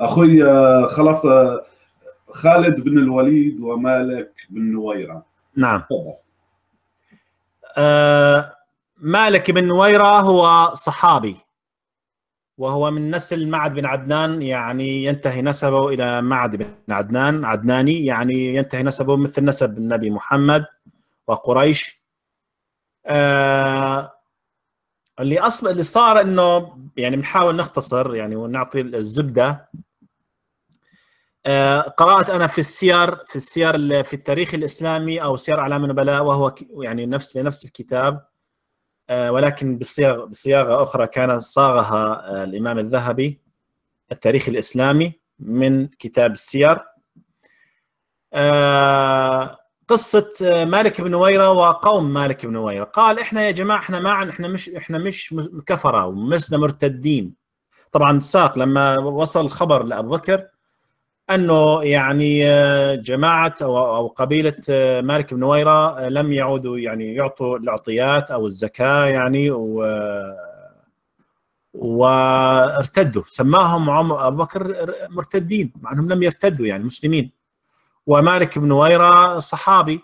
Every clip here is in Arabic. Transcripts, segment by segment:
أخوي خلف خالد بن الوليد ومالك بن نويرة. نعم. آه مالك بن نويرة هو صحابي وهو من نسل معد بن عدنان يعني ينتهي نسبه إلى معد بن عدنان عدناني يعني ينتهي نسبه مثل نسب النبي محمد وقريش. آه اللي أصلا اللي صار إنه يعني بنحاول نختصر يعني ونعطي الزبدة. آه قرأت أنا في السير في السير في التاريخ الإسلامي أو سير أعلام النبلاء وهو يعني نفس لنفس الكتاب. آه ولكن بصياغه بصياغة أخرى كان صاغها آه الإمام الذهبي التاريخ الإسلامي من كتاب السير. قصة مالك بن نويره وقوم مالك بن نويره قال إحنا يا جماعة إحنا ما إحنا مش إحنا مش كفرة ومسنا مرتدين. طبعا ساق لما وصل الخبر لأبو بكر أنه يعني جماعة أو قبيلة مالك بن نويره لم يعودوا يعني يعطوا الأعطيات أو الزكاة يعني و وارتدوا. سماهم عمر أبو بكر مرتدين مع أنهم لم يرتدوا يعني مسلمين. ومالك بن نويره صحابي.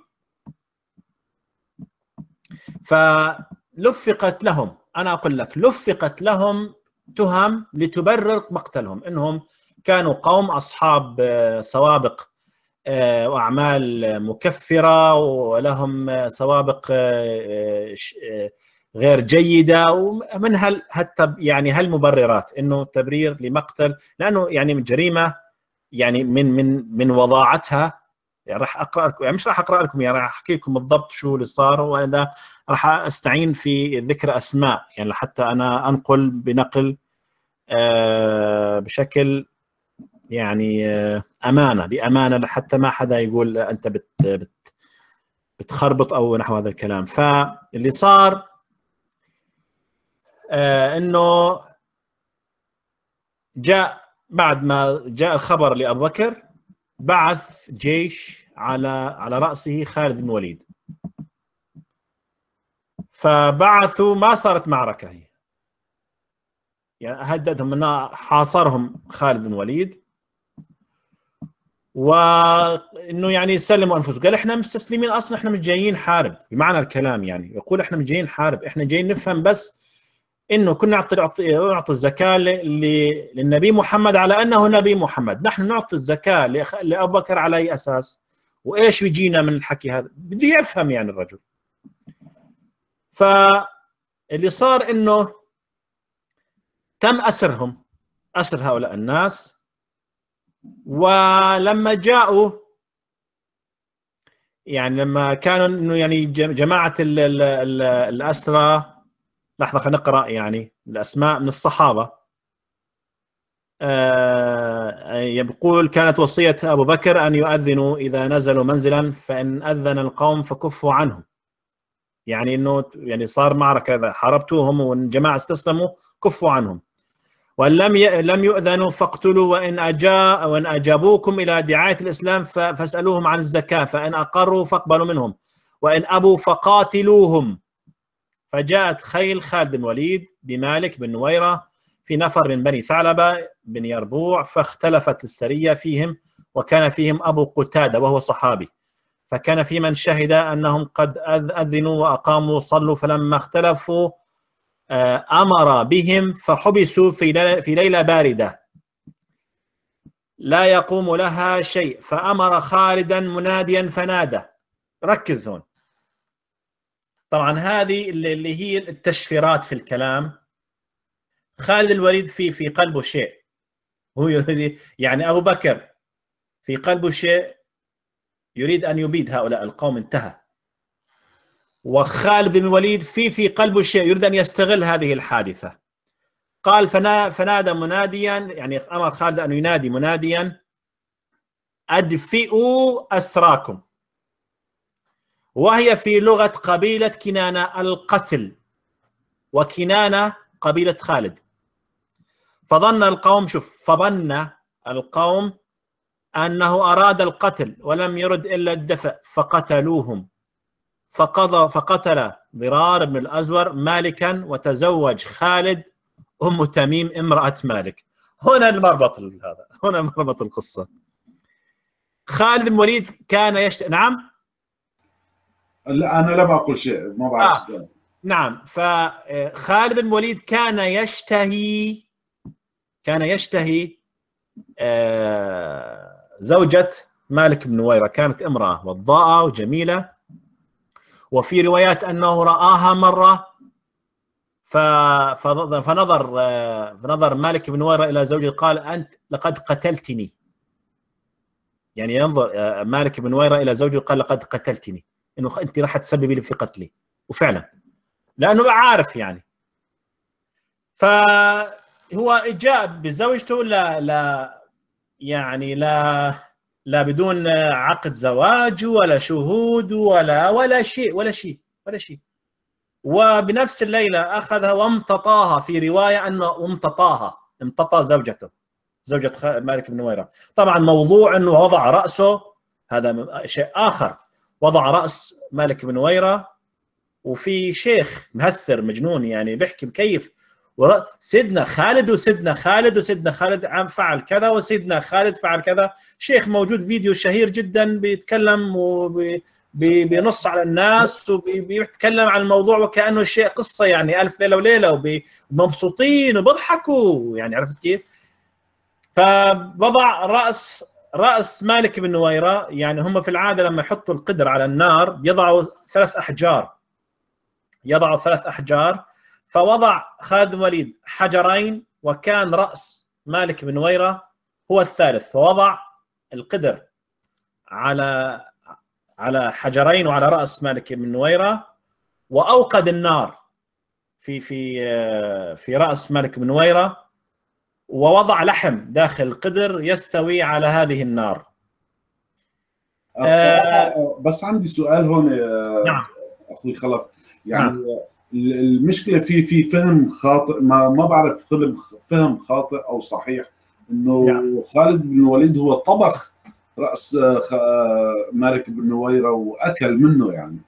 فلفقت لهم أنا أقول لك لفقت لهم تهم لتبرر مقتلهم إنهم كانوا قوم أصحاب سوابق وأعمال مكفرة ولهم سوابق غير جيدة ومن هل يعني هالمبررات إنه تبرير لمقتل لأنه يعني جريمة يعني من من من وضاعتها. يعني راح أقرأ لكم يعني مش راح أقرأ لكم يعني راح أحكي لكم بالضبط شو اللي صار وإذا راح أستعين في ذكر أسماء. يعني لحتى أنا أنقل بنقل آه بشكل يعني آه أمانة بأمانة لحتى ما حدا يقول أنت بت بت بتخربط أو نحو هذا الكلام. فاللي صار آه إنه جاء بعد ما جاء الخبر لأبو بكر بعث جيش على على رأسه خالد بن الوليد فبعثوا ما صارت معركة هي. يعني هددهم انه حاصرهم خالد بن الوليد وإنه يعني يسلموا أنفسهم. قال إحنا مستسلمين أصلا إحنا مش جايين حارب. بمعنى الكلام يعني يقول إحنا مش جايين حارب إحنا جايين نفهم بس إنه كنا نعطي نعطي الزكاة للنبي محمد على أنه نبي محمد، نحن نعطي الزكاة لأبو بكر على اي أساس؟ وإيش بيجينا من الحكي هذا؟ بده يفهم يعني الرجل. فاللي صار إنه تم أسرهم أسر هؤلاء الناس ولما جاءوا يعني لما كانوا إنه يعني جماعة الأسرى لحظة خلينا نقرأ يعني الأسماء من الصحابة. آه يقول كانت وصية أبو بكر أن يؤذنوا إذا نزلوا منزلا فإن أذن القوم فكفوا عنهم. يعني إنه يعني صار معركة إذا حاربتوهم والجماعه استسلموا كفوا عنهم. وإن لم لم يؤذنوا فاقتلوا وإن اجا وإن أجابوكم إلى دعاية الإسلام فاسألوهم عن الزكاة فإن أقروا فاقبلوا منهم. وإن أبوا فقاتلوهم. فجاءت خيل خالد بن وليد بمالك بن نويرة في نفر من بني ثعلبة بن يربوع فاختلفت السرية فيهم وكان فيهم أبو قتادة وهو صحابي. فكان في من شهد أنهم قد أذنوا وأقاموا صلوا فلما اختلفوا أمر بهم فحبسوا في في ليلة باردة. لا يقوم لها شيء فأمر خالدا مناديا فنادى. ركز هون. طبعا هذه اللي هي التشفيرات في الكلام. خالد الوليد في في قلبه شيء. هو يعني أبو بكر في قلبه شيء يريد أن يبيد هؤلاء القوم انتهى. وخالد بن الوليد في في قلبه شيء يريد أن يستغل هذه الحادثة. قال فنا فنادى مناديا يعني أمر خالد أن ينادي مناديا أدفئوا أسراكم. وهي في لغة قبيلة كنانة القتل وكنانة قبيلة خالد. فظن القوم شوف فظن القوم أنه أراد القتل ولم يرد إلا الدفع فقتلوهم. فقضى فقتل ضرار بن الأزور مالكا وتزوج خالد أم تميم امرأة مالك. هنا المربط هذا هنا مربط القصة. خالد بن وليد كان يشت... نعم؟ لا أنا لا بقول شيء ما بعرف. آه. نعم فخالد بن وليد كان يشتهي كان يشتهي آه، زوجة مالك بن نويرة كانت امرأة وضاءة وجميلة. وفي روايات أنه رآها مرة فنظر آه، فنظر مالك بن نويرة إلى زوجه قال أنت لقد قتلتني. يعني ينظر آه، مالك بن نويرة إلى زوجه قال لقد قتلتني. إنه انت راح تسببي لي في قتلي. وفعلا. لأنه عارف يعني. فهو جاء بزوجته لا لا يعني لا لا بدون عقد زواج ولا شهود ولا ولا شيء ولا شيء ولا شيء. وبنفس الليلة أخذها وامتطاها في رواية انه امتطاها. امتطى زوجته. زوجة مالك بن نويرة طبعا موضوع أنه وضع رأسه. هذا شيء آخر. وضع رأس مالك بن نويره وفي شيخ مهثر مجنون يعني بيحكي مكيف سيدنا خالد وسيدنا خالد وسيدنا خالد عم فعل كذا وسيدنا خالد فعل كذا شيخ موجود فيديو شهير جدا بيتكلم وبينص على الناس وبيتكلم عن الموضوع وكأنه شيء قصة يعني ألف ليلة وليلة ومبسوطين وبيضحكوا يعني عرفت كيف؟ فوضع رأس رأس مالك بن نويرة يعني هم في العادة لما يحطوا القدر على النار يضعوا ثلاث أحجار. يضعوا ثلاث أحجار فوضع خالد بن وليد حجرين وكان رأس مالك بن نويرة هو الثالث فوضع القدر على على حجرين وعلى رأس مالك بن نويرة وأوقد النار في في في رأس مالك بن نويرة. ووضع لحم داخل القدر يستوي على هذه النار آه بس عندي سؤال هون نعم. أخوي خلف يعني نعم. المشكلة في في فهم خاطئ ما ما بعرف فهم فهم خاطئ أو صحيح إنه نعم. خالد بن الوليد هو طبخ رأس مالك بن نويرة وأكل منه يعني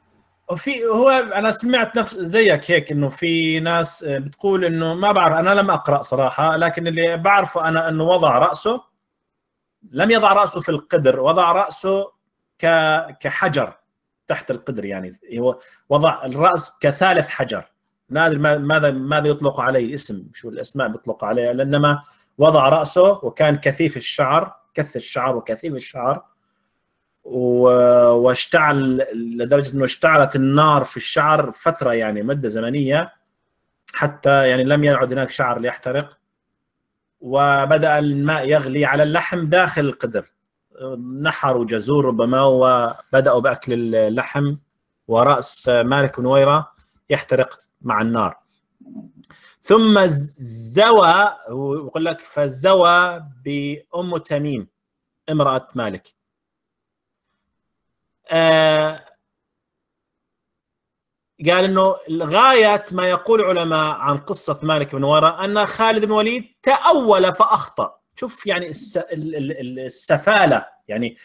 وفي هو أنا سمعت نفس زيك هيك إنه في ناس بتقول إنه ما بعرف أنا لم أقرأ صراحة لكن اللي بعرفه أنا إنه وضع رأسه لم يضع رأسه في القدر وضع رأسه ك كحجر تحت القدر يعني هو وضع الرأس كثالث حجر. ماذا ماذا يطلق عليه اسم شو الأسماء بيطلق عليها لأنما وضع رأسه وكان كثيف الشعر كث الشعر وكثيف الشعر. واشتعل لدرجة إنه اشتعلت النار في الشعر فترة يعني مدة زمنية حتى يعني لم يعد هناك شعر ليحترق. وبدأ الماء يغلي على اللحم داخل القدر. نحروا جزور ربما وبدأوا بأكل اللحم ورأس مالك بن ويره يحترق مع النار. ثم زوى يقول لك فزوى بأم تميم امرأة مالك. آه قال إنه غايه ما يقول علماء عن قصة مالك بن ورا أن خالد بن وليد تأول فأخطأ. شوف يعني السفالة. يعني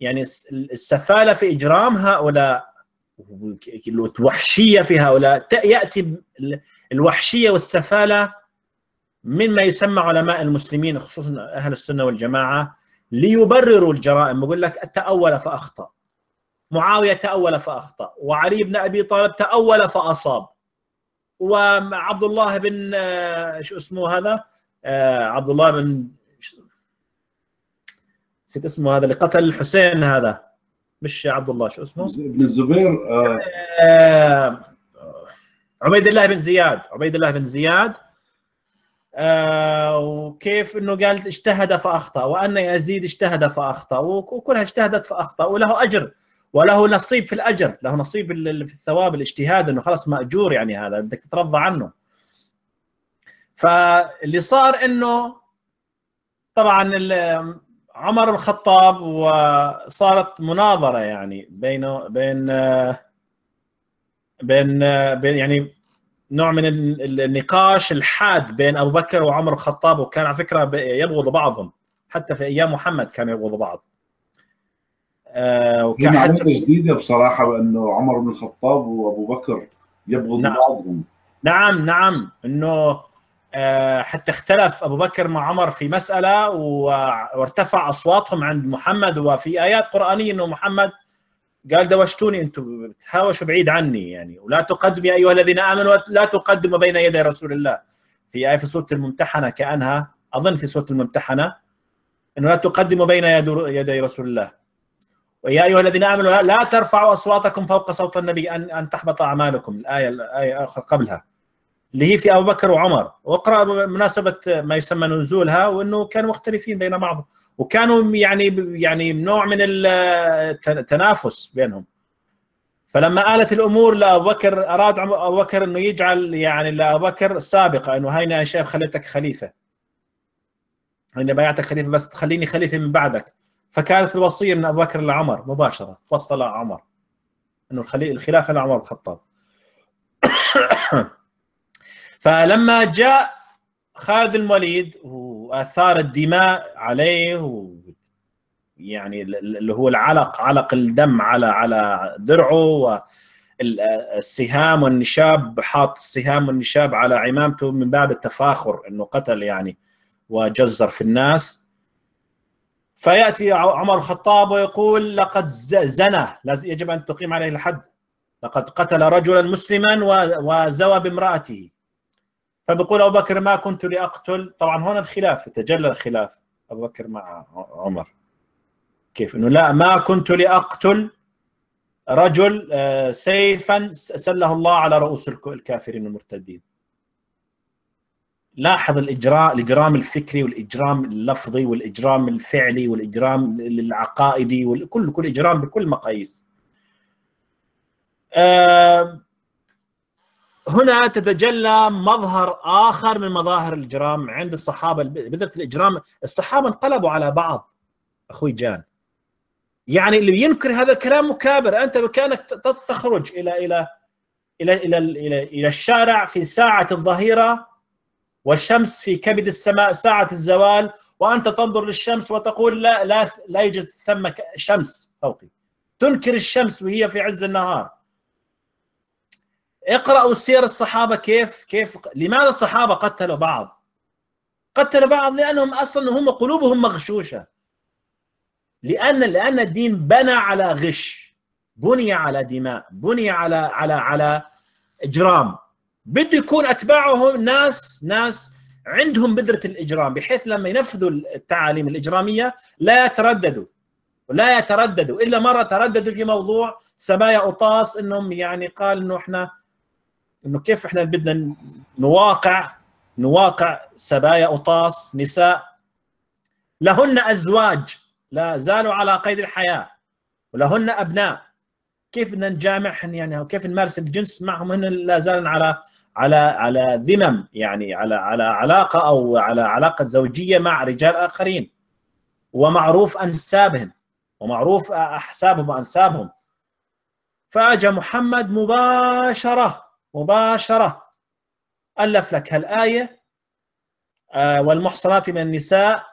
يعني السفالة في إجرام هؤلاء الوحشية في هؤلاء يأتي الوحشية والسفالة مما يسمى علماء المسلمين خصوصا أهل السنة والجماعة ليبرروا الجرائم. يقول لك تأول فأخطأ. معاوية تأول فأخطأ وعلي بن أبي طالب تأول فأصاب. وعبد الله بن آه، شو اسمه هذا؟ آه، عبد الله بن نسيت اسمه هذا اللي قتل الحسين هذا. مش عبد الله شو اسمه؟ ابن الزبير آه. آه عبيد الله بن زياد عبيد الله بن زياد. آه وكيف إنه قال اجتهد فأخطأ وأن يزيد اجتهد فأخطأ وكلها اجتهدت فأخطأ وله أجر. وله نصيب في الأجر له نصيب في الثواب الاجتهاد إنه خلاص مأجور يعني هذا بدك تترضى عنه. فاللي صار إنه طبعا عمر الخطاب وصارت مناظرة يعني بينه بين بين بين يعني نوع من النقاش الحاد بين أبو بكر وعمر الخطاب وكان على فكرة يبغض بعضهم. حتى في أيام محمد كانوا يبغضوا بعض. آه وكان جديدة بصراحة بأنه عمر بن الخطاب وأبو بكر يبغضوا نعم. بعضهم نعم نعم. إنه آه، حتى اختلف أبو بكر مع عمر في مسألة وارتفع أصواتهم عند محمد وفي آيات قرآنية إنه محمد قال دوشتوني أنتم بتهاوشوا بعيد عني يعني. ولا تقدم يا أيها الذين آمنوا لا تقدموا بين يدي رسول الله. في آية في سورة الممتحنة كأنها أظن في سورة الممتحنة إنه لا تقدموا بين يدي رسول الله. ويا أيها الذين آمنوا لا ترفعوا أصواتكم فوق صوت النبي ان أن تحبط أعمالكم. الايه الآية قبلها. اللي هي في ابو بكر وعمر. واقرأ بمناسبة ما يسمى نزولها وإنه كانوا مختلفين بين بعضهم. وكانوا يعني يعني نوع من التنافس بينهم. فلما آلت الأمور لابو بكر أراد ابو بكر إنه يجعل يعني لابو بكر سابقه إنه هينا يا شيخ خليتك خليفة. هينا بيعتك خليفة بس تخليني خليفة من بعدك. فكانت الوصية من أبو بكر لعمر مباشرة وصل عمر. إنه الخلافة لعمر بن الخطاب. فلما جاء خالد الوليد وأثار الدماء عليه و يعني اللي هو العلق علق الدم على على درعه والسهام والنشاب حاط السهام والنشاب على عمامته من باب التفاخر إنه قتل يعني وجزر في الناس. فيأتي عمر الخطاب ويقول لقد زنى. يجب أن تقيم عليه الحد. لقد قتل رجلا مسلما وزوى بامرأته. فبقول أبو بكر ما كنت لأقتل. طبعا هنا الخلاف تجلى الخلاف. أبو بكر مع عمر. كيف؟ إنه لا ما كنت لأقتل رجل آه، سيفا سله الله على رؤوس الكافرين المرتدين. لاحظ الإجراء الإجرام الفكري والإجرام اللفظي والإجرام الفعلي والإجرام العقائدي وكل كل إجرام بكل مقاييس. هنا تتجلى مظهر آخر من مظاهر الإجرام عند الصحابة بذره الإجرام الصحابة انقلبوا على بعض أخوي جان. يعني اللي ينكر هذا الكلام مكابر أنت بكانك تخرج إلى إلى إلى إلى إلى, إلى الشارع في ساعة الظهيرة والشمس في كبد السماء ساعة الزوال وأنت تنظر للشمس وتقول لا لا لا يوجد ثم شمس فوقي. تنكر الشمس وهي في عز النهار. اقرأوا سير الصحابة كيف كيف لماذا الصحابة قتلوا بعض؟ قتلوا بعض لأنهم أصلا هم قلوبهم مغشوشة. لأن لأن الدين بنى على غش بني على دماء بني على على على إجرام. بده يكون أتباعهم ناس ناس عندهم بذرة الإجرام بحيث لما ينفذوا التعاليم الإجرامية لا يترددوا ولا يترددوا إلا مرة ترددوا في موضوع سبايا قطاس إنهم يعني قال إنه إحنا إنه كيف إحنا بدنا نواقع نواقع سبايا قطاس نساء. لهن أزواج لا زالوا على قيد الحياة ولهن أبناء. كيف بدنا نجامعهن يعني كيف نمارس الجنس معهم هن لا زالن على على على ذمم يعني على على علاقة أو على علاقة زوجية مع رجال آخرين. ومعروف أنسابهم ومعروف أحسابهم وأنسابهم. فاجى محمد مباشرة مباشرة ألف لك هالآية آه، والمحصنات من النساء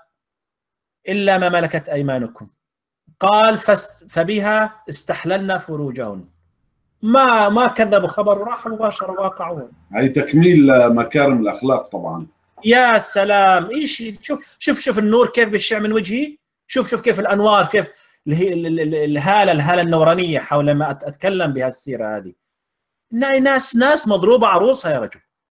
إلا ما ملكت أيمانكم. قال فبها استحللنا فروجهن. ما ما كذبوا خبر راح مباشرة واقعون. هي تكميل مكارم الأخلاق طبعا. يا سلام! إيش شوف شوف شوف النور كيف بيشع من وجهي. شوف شوف كيف الأنوار كيف اللي هي الهالة الهالة النورانية حول ما أتكلم بهالسيرة هذه. ناس ناس مضروبة عروسها يا رجل.